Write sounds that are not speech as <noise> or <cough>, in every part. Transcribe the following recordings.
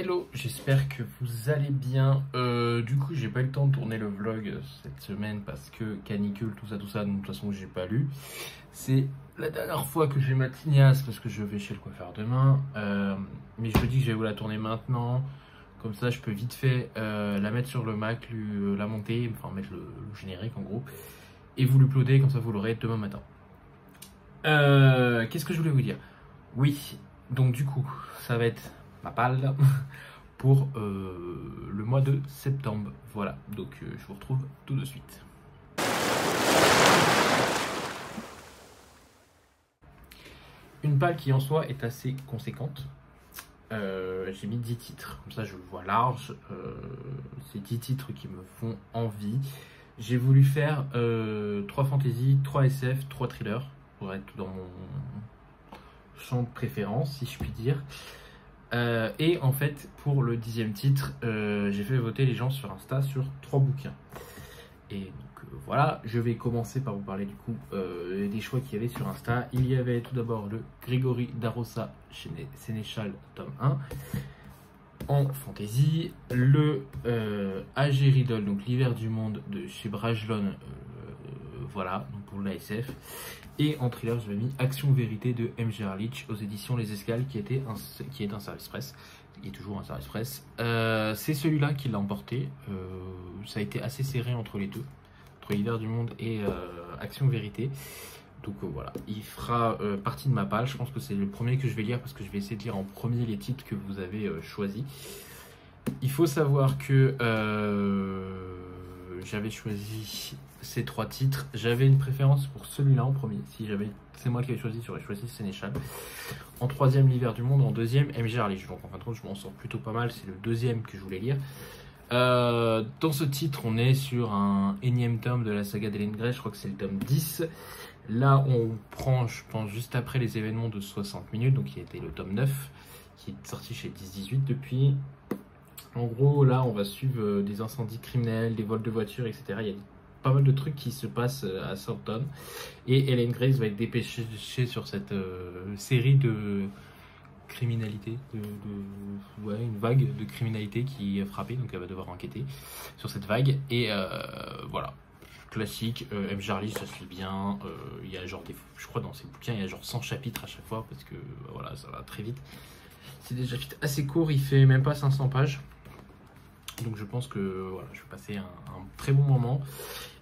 Hello, j'espère que vous allez bien. Euh, du coup, j'ai pas eu le temps de tourner le vlog cette semaine parce que canicule, tout ça, tout ça. De toute façon, j'ai pas lu. C'est la dernière fois que j'ai ma tignasse parce que je vais chez le coiffeur demain. Euh, mais je me dis que je vais vous la tourner maintenant. Comme ça, je peux vite fait euh, la mettre sur le Mac, la monter, enfin mettre le, générique en gros, et vous l'uploader. Comme ça, vous l'aurez demain matin. Qu'est-ce que je voulais vous dire? Oui, donc du coup, ça va être ma palle <laughs> pour euh, le mois de septembre. Voilà, donc euh, je vous retrouve tout de suite. Une palle qui en soi est assez conséquente. Euh, j'ai mis 10 titres, comme ça je le vois large. C'est 10 titres qui me font envie. J'ai voulu faire 3 fantasy, 3 SF, 3 thrillers pour être dans mon champ de préférence, si je puis dire. Euh, et en fait, pour le dixième titre, euh, j'ai fait voter les gens sur Insta sur trois bouquins. Et donc euh, voilà, je vais commencer par vous parler du coup des choix qu'il y avait sur Insta. Il y avait tout d'abord le Grégory Darossa Sénéchal, tome 1 en fantasy, le Riddle, donc l'hiver du monde de chez Brajlon, voilà, donc pour l'ASF. Et en thriller, je mis Action Vérité de MG Harlich aux éditions Les Escales, qui, était un, qui est un service presse. Il est toujours un service presse. Euh, c'est celui-là qui l'a emporté. Euh, ça a été assez serré entre les deux, entre l'hiver du monde et euh, Action Vérité. Donc voilà, il fera partie de ma page. Je pense que c'est le premier que je vais lire parce que je vais essayer de lire en premier les titres que vous avez choisis. Il faut savoir que j'avais choisi ces trois titres. J'avais une préférence pour celui-là en premier. Si j'avais, c'est moi qui avais choisi, j'aurais choisi Sénéchal. En troisième, l'hiver du monde. En deuxième, MJ Harley. Donc en fin de compte, je m'en sors plutôt pas mal. C'est le deuxième que je voulais lire. Euh, dans ce titre, on est sur un énième tome de la saga d'Hélène Grey. Je crois que c'est le tome 10. Là, on prend, je pense, juste après les événements de 60 minutes, donc qui était le tome 9, qui est sorti chez 10-18 depuis. En gros, là, on va suivre euh, des incendies criminels, des vols de voitures, etc. Il y a pas mal de trucs qui se passent euh, à Southampton. Et Ellen Grace va être dépêchée sur cette euh, série de criminalité, de, une vague de criminalité qui est frappée, donc elle va devoir enquêter sur cette vague. Et voilà, classique, M. Charlie, ça se lit bien. il y a genre des, je crois dans ces bouquins, il y a genre 100 chapitres à chaque fois parce que voilà, ça va très vite. C'est des chapitres assez court, il fait même pas 500 pages. Donc je pense que voilà, je vais passer un, très bon moment.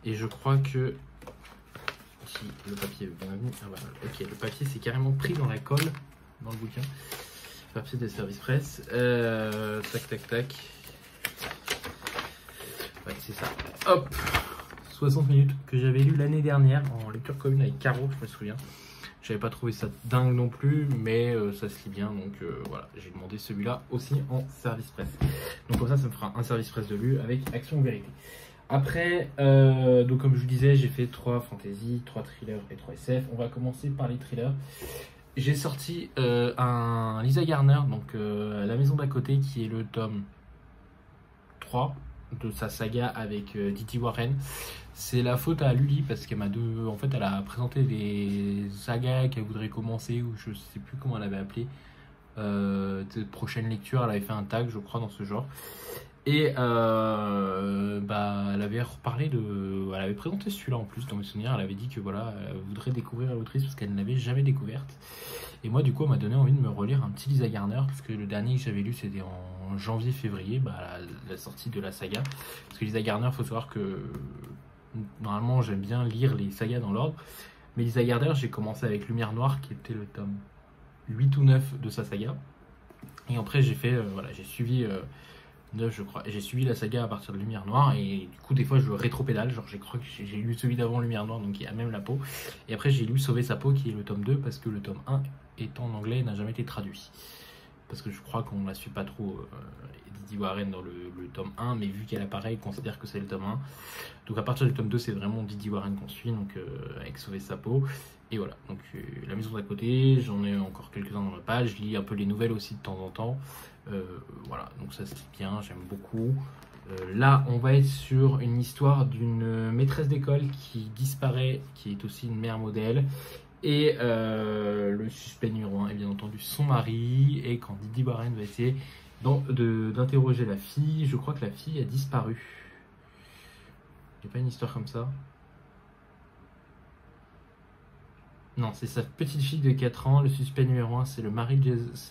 Et je crois que si le papier est bien ah, voilà. ok, le papier c'est carrément pris dans la colle dans le bouquin. Papier de service presse. Euh, tac tac tac. Ouais, c'est ça. Hop 60 minutes que j'avais lu l'année dernière en lecture commune avec Caro, je me souviens. J'avais pas trouvé ça dingue non plus, mais euh, ça se lit bien. Donc euh, voilà, j'ai demandé celui-là aussi en service presse. Donc comme ça, ça me fera un service presse de lu avec Action Vérité. Après, euh, donc comme je vous disais, j'ai fait 3 fantasy, 3 thrillers et 3 SF. On va commencer par les thrillers. J'ai sorti un Lisa Garner, donc La maison d'à côté, qui est le tome 3 de sa saga avec Didi Warren. C'est la faute à Lully parce qu'elle m'a en fait elle a présenté des sagas qu'elle voudrait commencer ou je sais plus comment elle avait appelé. Euh, prochaine lecture, elle avait fait un tag je crois dans ce genre. Et euh, bah, elle avait reparlé de. Elle avait présenté celui-là en plus dans mes souvenirs. Elle avait dit que voilà, elle voudrait découvrir l'autrice parce qu'elle ne l'avait jamais découverte. Et moi, du coup, elle m'a donné envie de me relire un petit Lisa Garner parce que le dernier que j'avais lu c'était en janvier-février, bah, la, la, sortie de la saga. Parce que Lisa Garner, faut savoir que Normalement, j'aime bien lire les sagas dans l'ordre. Mais Lisa Gardner, j'ai commencé avec Lumière Noire, qui était le tome 8 ou 9 de sa saga. Et après, j'ai fait, euh, voilà, j'ai suivi 9, euh, je crois. J'ai suivi la saga à partir de Lumière Noire. Et du coup, des fois, je rétro-pédale. Genre, j'ai lu celui d'avant Lumière Noire, donc il y a même la peau. Et après, j'ai lu Sauver sa peau, qui est le tome 2, parce que le tome 1 est en anglais et n'a jamais été traduit parce que je crois qu'on la suit pas trop, euh, Didi Warren, dans le, tome 1, mais vu qu'elle apparaît, considère que c'est le tome 1. Donc à partir du tome 2, c'est vraiment Didi Warren qu'on suit, donc euh, avec Sauver sa peau. Et voilà, donc euh, la maison d'à côté, j'en ai encore quelques-uns dans la page, je lis un peu les nouvelles aussi de temps en temps. voilà, donc ça c'est bien, j'aime beaucoup. là, on va être sur une histoire d'une maîtresse d'école qui disparaît, qui est aussi une mère modèle, et euh, le suspect numéro 1 est bien entendu son mari. Et quand Didi Warren va essayer d'interroger la fille. Je crois que la fille a disparu. Il n'y a pas une histoire comme ça? Non, c'est sa petite fille de 4 ans. Le suspect numéro 1, c'est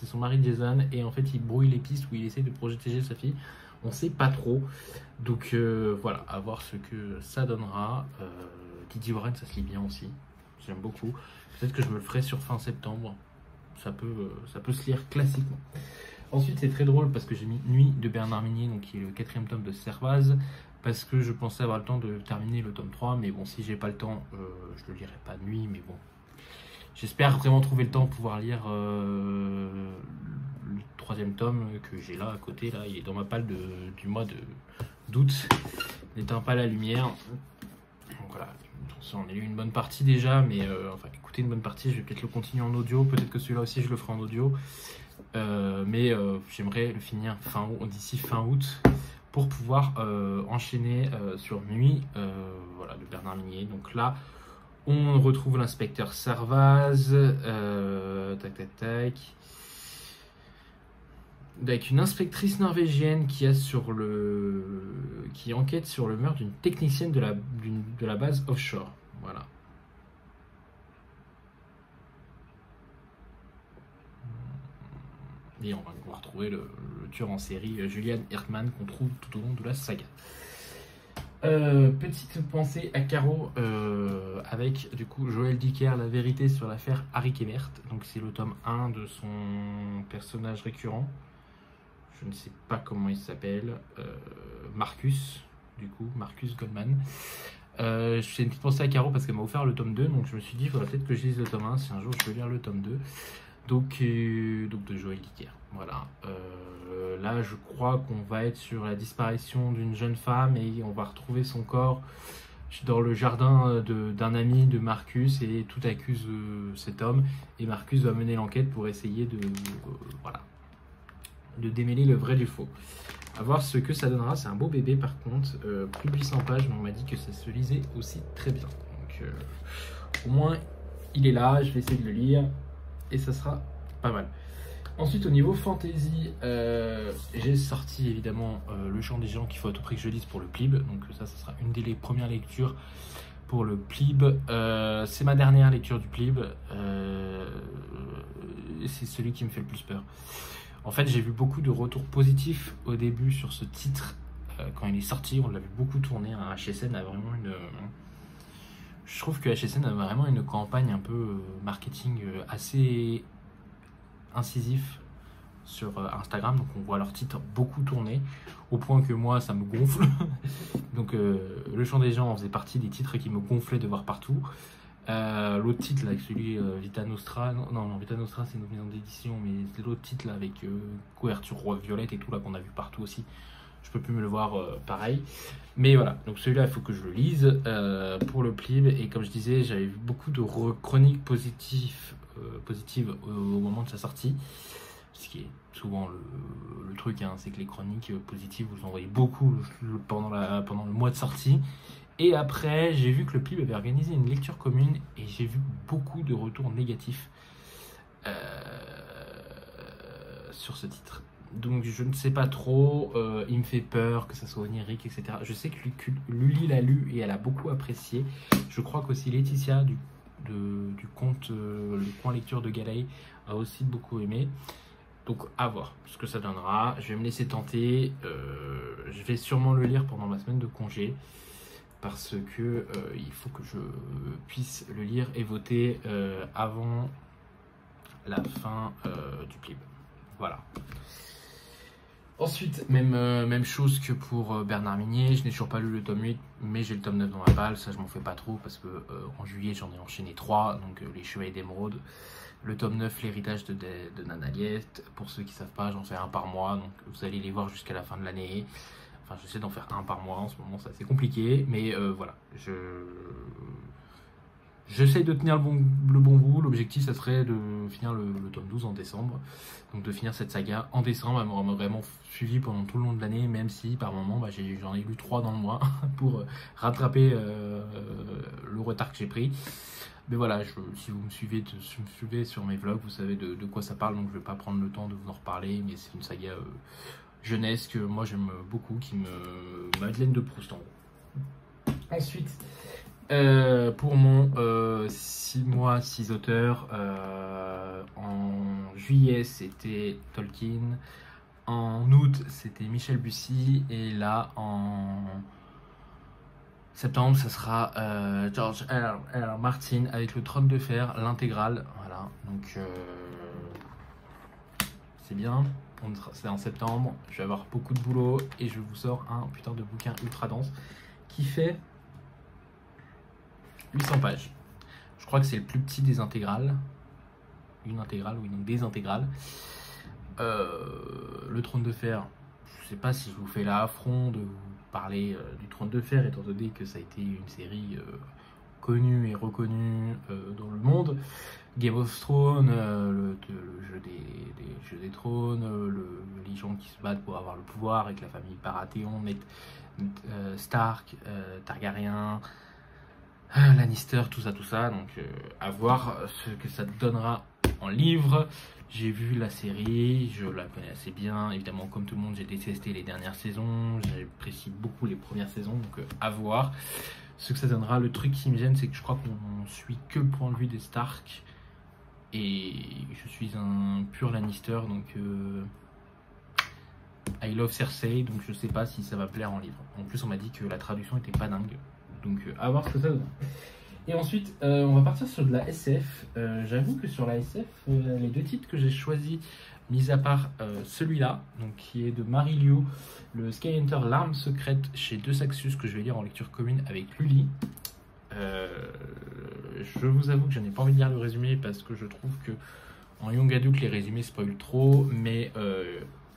son mari Jason. Et en fait, il brouille les pistes où il essaie de protéger sa fille. On sait pas trop. Donc euh, voilà, à voir ce que ça donnera. Euh, Didier Warren, ça se lit bien aussi. J'aime beaucoup. Peut-être que je me le ferai sur fin septembre. Ça peut, euh, ça peut se lire classiquement. Ensuite, c'est très drôle parce que j'ai mis Nuit de Bernard Minier, donc qui est le quatrième tome de Servaz, parce que je pensais avoir le temps de terminer le tome 3, mais bon, si j'ai pas le temps, euh, je le lirai pas nuit, mais bon. J'espère vraiment trouver le temps de pouvoir lire euh, le troisième tome que j'ai là à côté, là, il est dans ma palle de, du mois d'août, n'éteint pas la lumière. Donc voilà, on a eu une bonne partie déjà, mais euh, enfin écoutez une bonne partie, je vais peut-être le continuer en audio, peut-être que celui-là aussi je le ferai en audio. Euh, mais euh, j'aimerais le finir fin d'ici fin août pour pouvoir enchaîner sur Nuit, voilà, de Bernard Minier. Donc là, on retrouve l'inspecteur Servaz, tac tac tac, avec une inspectrice norvégienne qui a sur le qui enquête sur le meurtre d'une technicienne de la, de la base offshore. Voilà. Et on va, retrouver le, tueur en série euh, Julian Hertman qu'on trouve tout au long de la saga. Euh, petite pensée à Caro euh, avec du coup Joël Dicker, la vérité sur l'affaire Harry Kemert. Donc c'est le tome 1 de son personnage récurrent. Je ne sais pas comment il s'appelle. Marcus, du coup, Marcus Goldman. Euh, je fais une petite pensée à Caro parce qu'elle m'a offert le tome 2, donc je me suis dit, il faudrait peut-être que je lise le tome 1 si un jour je veux lire le tome 2. Donc, euh, de Joël Dicker. Voilà. Euh, là, je crois qu'on va être sur la disparition d'une jeune femme et on va retrouver son corps dans le jardin d'un ami de Marcus et tout accuse cet homme. Et Marcus va mener l'enquête pour essayer de, voilà, de démêler le vrai du faux. A voir ce que ça donnera. C'est un beau bébé par contre, euh, plus de 800 pages, mais on m'a dit que ça se lisait aussi très bien. Donc euh, au moins il est là, je vais essayer de le lire et ça sera pas mal. Ensuite au niveau fantasy, euh, j'ai sorti évidemment Le Chant des gens qu'il faut à tout prix que je lise pour le plib. Donc ça, ça sera une des premières lectures pour le plib. c'est ma dernière lecture du plib. c'est celui qui me fait le plus peur. En fait, j'ai vu beaucoup de retours positifs au début sur ce titre. Euh, quand il est sorti, on l'a vu beaucoup tourner. HSN a vraiment une. Je trouve que HSN a vraiment une campagne un peu euh, marketing euh, assez incisif sur Instagram. Donc on voit leur titre beaucoup tourner, au point que moi ça me gonfle. <laughs> Donc Le Chant des gens en faisait partie des titres qui me gonflaient de voir partout. Euh, l'autre titre, là, avec celui euh, Vita Nostra, non, non, Vita Nostra, c'est une maison d'édition, mais c'est l'autre titre, là, avec euh, couverture roi violette et tout, là, qu'on a vu partout aussi. Je peux plus me le voir pareil. Mais voilà, donc celui-là, il faut que je le lise pour le plib. Et comme je disais, j'avais vu beaucoup de chroniques positives, au, moment de sa sortie. Ce qui est souvent le, truc, hein, c'est que les chroniques positives, vous en voyez beaucoup pendant le mois de sortie. Et après, j'ai vu que le PIB avait organisé une lecture commune et j'ai vu beaucoup de retours négatifs euh, sur ce titre. Donc je ne sais pas trop, euh, il me fait peur que ça soit onirique, etc. Je sais que Luli l'a lu et elle a beaucoup apprécié. Je crois qu'aussi Laetitia du, compte euh, Le Coin Lecture de Galaï a aussi beaucoup aimé. Donc à voir ce que ça donnera. Je vais me laisser tenter. je vais sûrement le lire pendant ma semaine de congé parce que euh, il faut que je puisse le lire et voter euh, avant la fin euh, du clip. Voilà. Ensuite, même, même chose que pour Bernard Minier, je n'ai toujours pas lu le tome 8, mais j'ai le tome 9 dans la balle, ça je m'en fais pas trop parce que en juillet j'en ai enchaîné 3, donc Les Chevaliers d'Émeraude, le tome 9, L'héritage de, de, de pour ceux qui savent pas, j'en fais un par mois, donc vous allez les voir jusqu'à la fin de l'année. Enfin, j'essaie d'en faire un par mois en ce moment, c'est assez compliqué, mais euh, voilà. Je J'essaie de tenir le bon, le bon bout. L'objectif, ça serait de finir le, tome 12 en décembre. Donc de finir cette saga en décembre. Elle m'aura vraiment suivi pendant tout le long de l'année, même si par moment, bah, j'en ai, lu 3 dans le mois <laughs> pour rattraper euh, le retard que j'ai pris. Mais voilà, si vous me suivez, sur mes vlogs, vous savez de, de, quoi ça parle, donc je vais pas prendre le temps de vous en reparler, mais c'est une saga euh, jeunesse que moi j'aime beaucoup, qui me. Madeleine de Proust en gros. Ensuite, euh, pour mon 6 mois, 6 auteurs, euh, en juillet c'était Tolkien, en août c'était Michel Bussy, et là en septembre ce sera euh, George. R. Martin avec le Trône de Fer, l'intégrale. Voilà, donc c'est bien. C'est en septembre, je vais avoir beaucoup de boulot et je vous sors un putain de bouquin ultra dense qui fait 800 pages. Je crois que c'est le plus petit des intégrales. Une intégrale, oui, donc des intégrales. Euh, le trône de fer, je sais pas si je vous fais l'affront de vous parler euh, du trône de fer, étant donné que ça a été une série euh, connue et reconnue dans le monde. Game of Thrones, le, jeu des, jeux des trônes, le, les gens qui se battent pour avoir le pouvoir avec la famille Parathéon, Stark, Targaryen, ah, Lannister, tout ça, tout ça. Donc, euh, à voir ce que ça donnera en livre. J'ai vu la série, je la connais assez bien. Évidemment, comme tout le monde, j'ai détesté les dernières saisons. J'apprécie beaucoup les premières saisons, donc euh, à voir ce que ça donnera. Le truc qui me gêne, c'est que je crois qu'on suit que le point de vue des Stark. Et je suis un pur Lannister, donc euh, I love Cersei, donc je sais pas si ça va plaire en livre. En plus, on m'a dit que la traduction était pas dingue. Donc euh, à voir ce que ça donne. Et ensuite, euh, on va partir sur de la SF. Euh, j'avoue que sur la SF, les deux titres que j'ai choisis, mis à part celui-là, qui est de Marie Liu, le Skyhunter L'arme secrète chez De Saxus, que je vais lire en lecture commune avec Lully. Je vous avoue que je n'ai pas envie de lire le résumé parce que je trouve que en Young Adult, les résumés spoilent trop, mais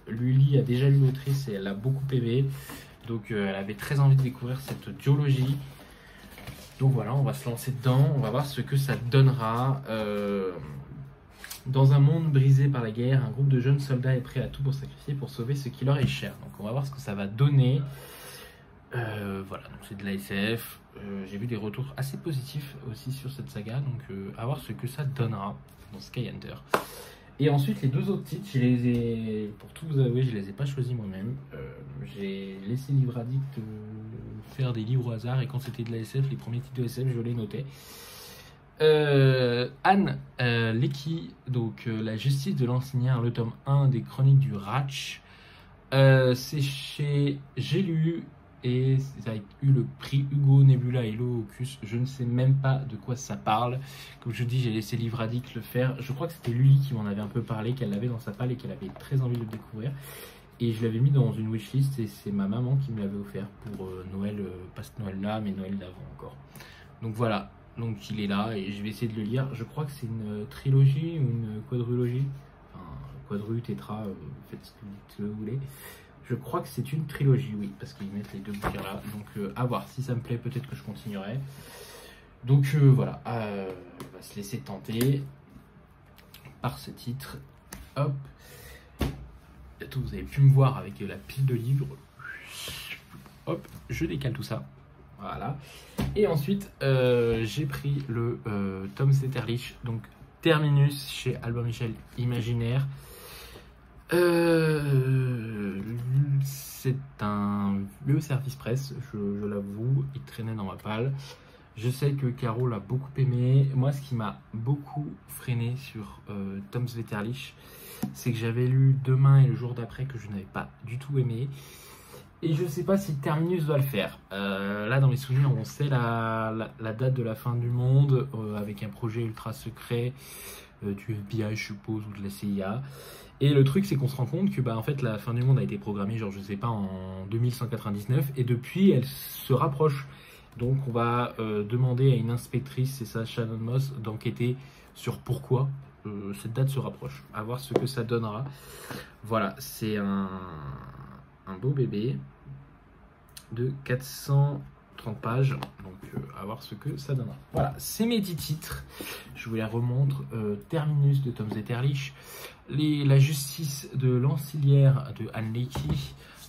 Lully a déjà lu l'autrice et elle a beaucoup aimé. Donc elle avait très envie de découvrir cette duologie. Donc voilà, on va se lancer dedans, on va voir ce que ça donnera. Euh, dans un monde brisé par la guerre, un groupe de jeunes soldats est prêt à tout pour sacrifier pour sauver ce qui leur est cher. Donc on va voir ce que ça va donner. Euh, voilà, donc c'est de la SF. Euh, j'ai vu des retours assez positifs aussi sur cette saga, donc à voir ce que ça donnera dans Sky Hunter. Et ensuite, les deux autres titres, je les ai, pour tout vous avouer, je les ai pas choisis moi-même. j'ai laissé Livradicte faire des livres au hasard et quand c'était de la SF, les premiers titres de je les notais. Euh, Anne euh, Lecky, donc euh, La justice de l'enseignant, le tome 1 des chroniques du Ratch. c'est chez J'ai lu et ça a eu le prix Hugo Nebula et Locus. Je ne sais même pas de quoi ça parle. Comme je dis, j'ai laissé Livradic le faire. Je crois que c'était lui qui m'en avait un peu parlé, qu'elle l'avait dans sa palle et qu'elle avait très envie de le découvrir. Et je l'avais mis dans une wishlist et c'est ma maman qui me l'avait offert pour euh, Noël, euh, pas ce Noël là, mais Noël d'avant encore. Donc voilà, donc il est là et je vais essayer de le lire. Je crois que c'est une trilogie ou une quadrilogie. Enfin, quadru, tétra, euh, faites ce que vous voulez. Je crois que c'est une trilogie, oui, parce qu'ils mettent les deux bouquins là. Donc à voir, si ça me plaît, peut-être que je continuerai. Donc voilà, on va se laisser tenter par ce titre. Hop vous avez pu me voir avec la pile de livres. Hop, je décale tout ça. Voilà. Et ensuite, euh, j'ai pris le euh, Tom Zetterlich, donc Terminus chez Albert Michel Imaginaire. Euh, c'est un vieux service presse, je, l'avoue, il traînait dans ma palle. Je sais que Caro l'a beaucoup aimé. Moi, ce qui m'a beaucoup freiné sur Tom Zetterlich, c'est que j'avais lu Demain et le jour d'après que je n'avais pas du tout aimé. Et je ne sais pas si Terminus va le faire. Euh, là, dans mes souvenirs, on sait la, date de la fin du monde euh, avec un projet ultra secret euh, du FBI, je suppose, ou de la CIA. Et le truc, c'est qu'on se rend compte que bah, en fait, la fin du monde a été programmée, genre, je sais pas, en 2199, et depuis, elle se rapproche. Donc, on va demander à une inspectrice, c'est ça, Shannon Moss, d'enquêter sur pourquoi euh, cette date se rapproche. À voir ce que ça donnera. Voilà, c'est un, un, beau bébé de 430 pages. Donc, euh, à voir ce que ça donnera. Voilà, c'est mes 10 titres. Je vous les remontre. Euh, Terminus de Tom Zetterlich. Les, la justice de l'ancilière de Anne Leakey.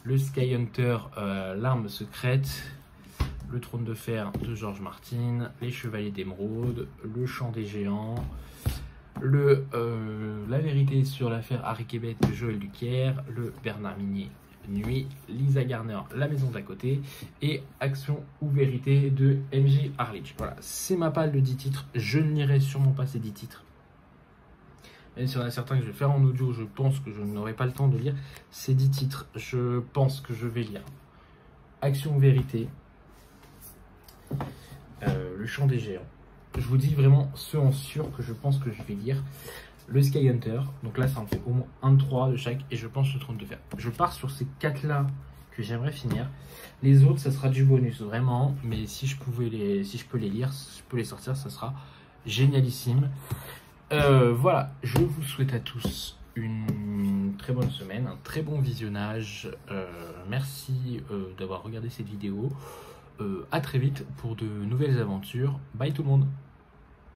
Le Sky Hunter, l'arme secrète. Le Trône de Fer de George Martin, Les Chevaliers d'Émeraude, Le Chant des Géants, le, euh, La vérité sur l'affaire Harry Québec de Joël Duquer, le Bernard Minier Nuit, Lisa Garner, La maison d'à côté et Action ou Vérité de MJ Harlich. Voilà, c'est ma palle de 10 titres. Je ne lirai sûrement pas ces 10 titres. Même si en a certains que je vais faire en audio, je pense que je n'aurai pas le temps de lire ces 10 titres. Je pense que je vais lire Action ou Vérité, euh, Le Chant des Géants. Je vous dis vraiment ceux en sûr que je pense que je vais lire le Sky Hunter. Donc là, ça en fait au moins un de 3 de chaque. Et je pense le trône de fer. Je pars sur ces 4 là que j'aimerais finir. Les autres, ça sera du bonus, vraiment. Mais si je, pouvais les, si je peux les lire, si je peux les sortir, ça sera génialissime. Euh, voilà, je vous souhaite à tous une très bonne semaine, un très bon visionnage. Euh, merci euh, d'avoir regardé cette vidéo. à très vite pour de nouvelles aventures. Bye tout le monde